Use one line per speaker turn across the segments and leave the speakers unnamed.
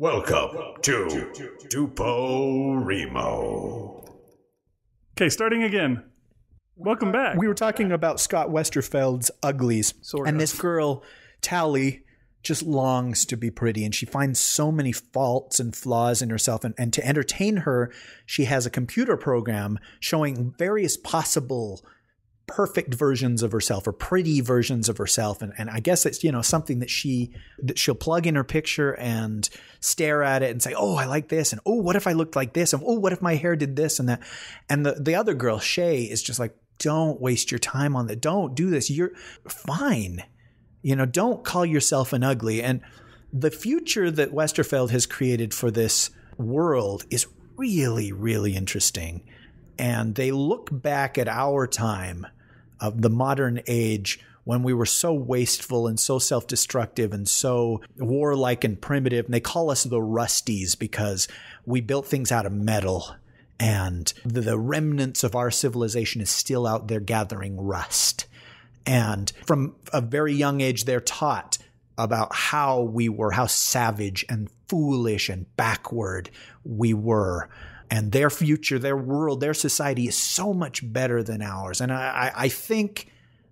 Welcome to DuPoReMo.
Okay, starting again. Welcome back.
We were talking about Scott Westerfeld's Uglies.
Sort
and
of.
this girl, Tally, just longs to be pretty and she finds so many faults and flaws in herself. And, and to entertain her, she has a computer program showing various possible perfect versions of herself or pretty versions of herself. And, and i guess it's you know something that she that she'll plug in her picture and stare at it and say oh i like this. And oh what if i looked like this? And oh what if my hair did this and that? And the, the other girl shay is just like don't waste your time on that. Don't do this. You're fine. You know don't call yourself an ugly. And the future that westerfeld has created for this world is really really interesting. And they look back at our time of the modern age when we were so wasteful and so self-destructive and so warlike and primitive. And they call us the rusties because we built things out of metal and the, the remnants of our civilization is still out there gathering rust. And from a very young age they're taught about how we were how savage and foolish and backward we were and their future, their world, their society is so much better than ours. And I, I, I think,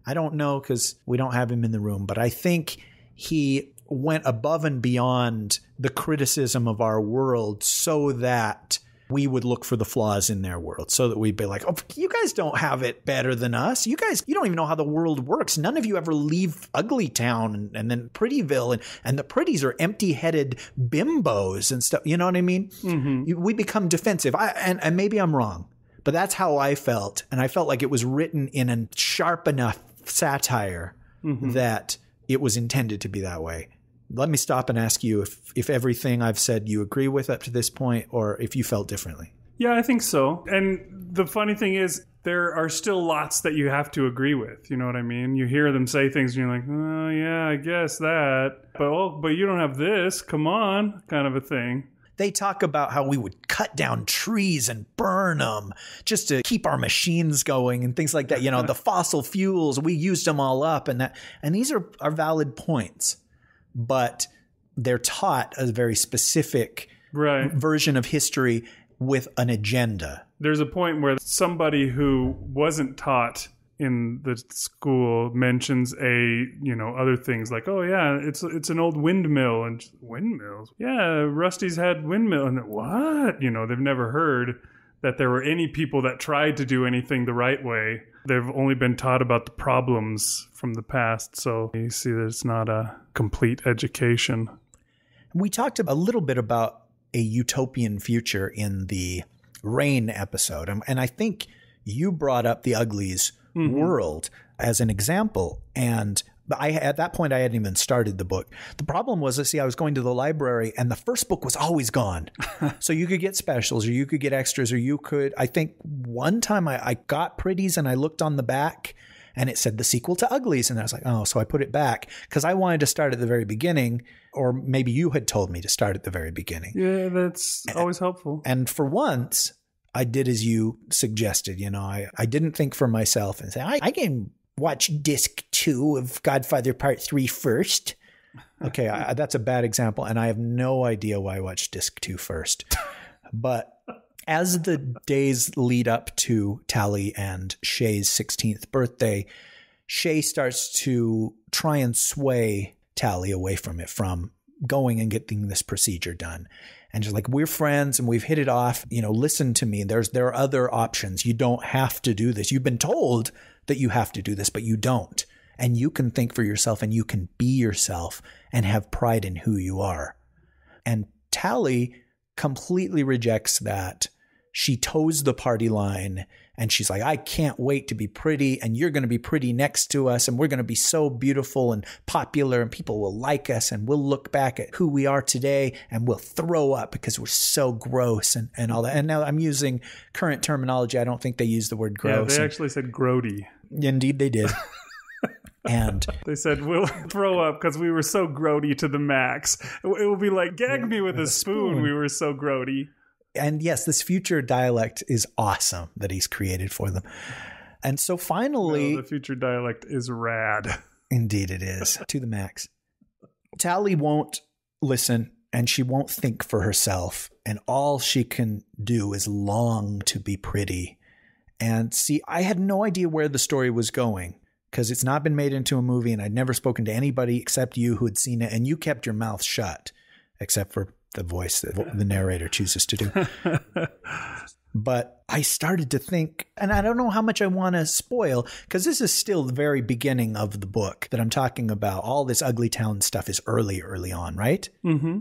I don't know because we don't have him in the room, but I think he went above and beyond the criticism of our world so that we would look for the flaws in their world so that we'd be like, oh, you guys don't have it better than us. You guys, you don't even know how the world works. None of you ever leave Ugly Town and, and then Prettyville, and, and the pretties are empty headed bimbos and stuff. You know what I mean? Mm-hmm. You- We become defensive. I, and, and maybe I'm wrong, but that's how I felt. And I felt like it was written in a sharp enough satire mm-hmm. that it was intended to be that way. Let me stop and ask you if, if everything I've said you agree with up to this point or if you felt differently.
yeah, I think so. And the funny thing is, there are still lots that you have to agree with. You know what I mean? You hear them say things, and you're like, "Oh yeah, I guess that." But oh, but you don't have this. Come on, kind of a thing.
They talk about how we would cut down trees and burn them just to keep our machines going and things like that. You know, the fossil fuels, we used them all up and that, and these are, are valid points, but they're taught a very specific
Right.
version of history with an agenda.
There's a point where somebody who wasn't taught in the school mentions a you know other things like oh yeah it's it's an old windmill and windmills yeah Rusty's had windmill and what you know they've never heard that there were any people that tried to do anything the right way they've only been taught about the problems from the past so you see that it's not a complete education
We talked a little bit about a utopian future in the rain episode. And and I think you brought up the uglies mm-hmm. world as an example. And I, at that point, I hadn't even started the book. The problem was, see, I was going to the library and the first book was always gone. so you could get specials or you could get extras or you could, I think one time I, I got pretties and I looked on the back and it said the sequel to Uglies. And I was like, oh, so I put it back because I wanted to start at the very beginning, or maybe you had told me to start at the very beginning.
yeah that's always helpful
And for once, I did as you suggested. You know, I, I didn't think for myself and say, I, I can watch disc two of Godfather Part Three first. Okay, I, that's a bad example, and I have no idea why I watched disc two first. But as the days lead up to Tally and Shay's 16th birthday, Shay starts to try and sway Tally away from it, from going and getting this procedure done. And she's like, we're friends and we've hit it off. You know, listen to me. There's there are other options. You don't have to do this. You've been told that you have to do this, but you don't. And you can think for yourself and you can be yourself and have pride in who you are. And Tally completely rejects that. She toes the party line and she's like, I can't wait to be pretty, and you're going to be pretty next to us, and we're going to be so beautiful and popular, and people will like us, and we'll look back at who we are today and we'll throw up because we're so gross and, and all that. And now I'm using current terminology. I don't think they use the word gross.
yeah they actually said grody
Indeed, they did. and
They said we'll throw up because we were so grody to the max. It will be like gag me with, a, spoon.
spoon.
We were so grody.
And yes, this future dialect is awesome that he's created for them. And so finally,
Oh, the future dialect is rad.
Indeed, it is to the max. Tally won't listen and she won't think for herself. And all she can do is long to be pretty. And see, I had no idea where the story was going because it's not been made into a movie, and I'd never spoken to anybody except you who had seen it, and you kept your mouth shut, except for the voice that the narrator chooses to do. but I started to think, and I don't know how much I want to spoil because this is still the very beginning of the book that I'm talking about. All this ugly town stuff is early, early on, right?
Mm-hmm.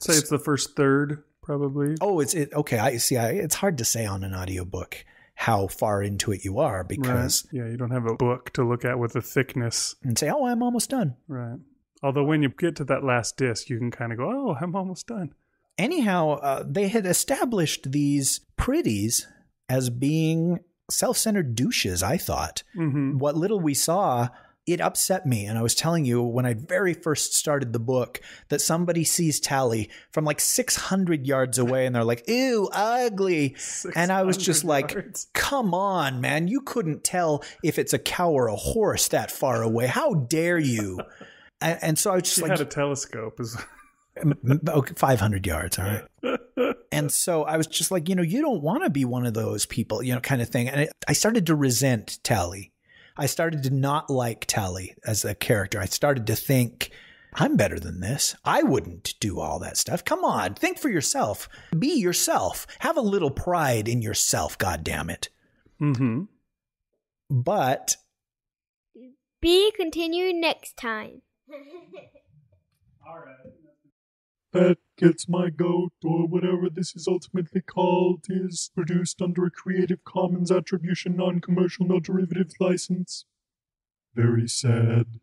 Say it's the first third, probably.
Oh, it's it, okay. I see. I, it's hard to say on an audiobook how far into it you are because
right. yeah, you don't have a book to look at with the thickness
and say, "Oh, I'm almost done."
Right. Although when you get to that last disc, you can kind of go, "Oh, I'm almost done."
Anyhow, uh, they had established these pretties as being self-centered douches. I thought
mm-hmm.
what little we saw it upset me. And I was telling you when I very first started the book that somebody sees Tally from like 600 yards away and they're like, ew, ugly. And I was just like, yards. come on, man. You couldn't tell if it's a cow or a horse that far away. How dare you? And, and, so I was just
she
like,
had a telescope. Is-
okay, 500 yards. All right. and so I was just like, you know, you don't want to be one of those people, you know, kind of thing. And I started to resent Tally I started to not like Tally as a character. I started to think, I'm better than this. I wouldn't do all that stuff. Come on, think for yourself. Be yourself. Have a little pride in yourself, God damn it.
Mm-hmm.
But
be continued next time.
That Gets My Goat, or whatever this is ultimately called, is produced under a Creative Commons Attribution Non Commercial No Derivatives license. Very sad.